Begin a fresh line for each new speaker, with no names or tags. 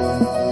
啊。